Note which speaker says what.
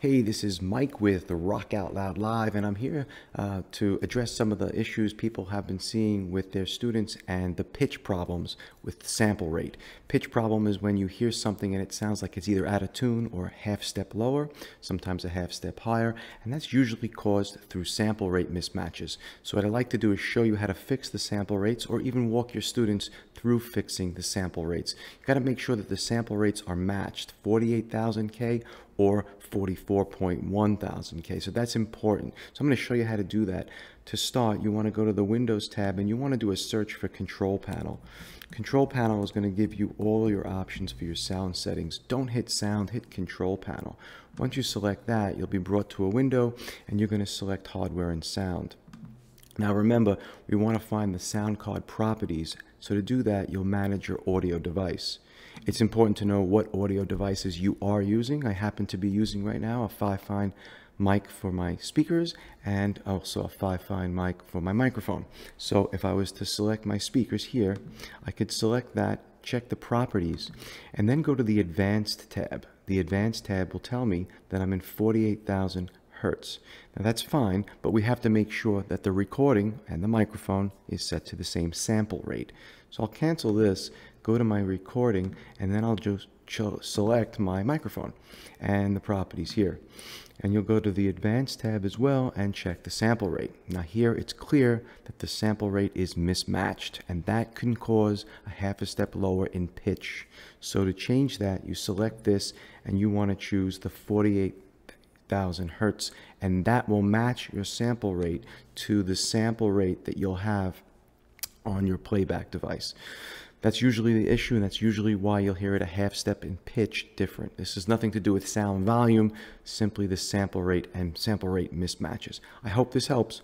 Speaker 1: Hey, this is Mike with the Rock Out Loud Live, and I'm here uh, to address some of the issues people have been seeing with their students and the pitch problems with the sample rate. Pitch problem is when you hear something and it sounds like it's either out of tune or a half step lower, sometimes a half step higher, and that's usually caused through sample rate mismatches. So what I'd like to do is show you how to fix the sample rates or even walk your students through fixing the sample rates. You've got to make sure that the sample rates are matched, 48,000K or 44.1 thousand K. So that's important. So I'm going to show you how to do that. To start, you want to go to the Windows tab and you want to do a search for Control Panel. Control Panel is going to give you all your options for your sound settings. Don't hit Sound, hit Control Panel. Once you select that, you'll be brought to a window and you're going to select Hardware and Sound. Now remember, we want to find the sound card properties. So to do that, you'll manage your audio device. It's important to know what audio devices you are using. I happen to be using right now a Fifine mic for my speakers and also a Fifine mic for my microphone. So if I was to select my speakers here, I could select that, check the properties, and then go to the Advanced tab. The Advanced tab will tell me that I'm in 48,000 hertz. Now that's fine, but we have to make sure that the recording and the microphone is set to the same sample rate. So I'll cancel this, go to my recording, and then I'll just select my microphone and the properties here. And you'll go to the advanced tab as well and check the sample rate. Now here it's clear that the sample rate is mismatched and that can cause a half a step lower in pitch. So to change that, you select this and you want to choose the 48 thousand hertz and that will match your sample rate to the sample rate that you'll have on your playback device. That's usually the issue, and that's usually why you'll hear it a half step in pitch different. This has nothing to do with sound volume, simply the sample rate and sample rate mismatches. I hope this helps.